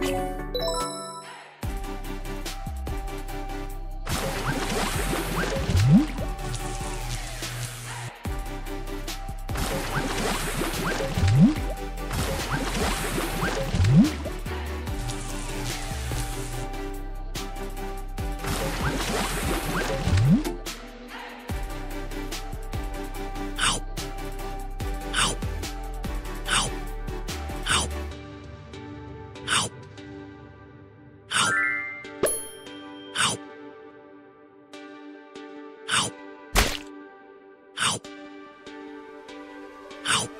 Bye. Ow. Ow. Ow.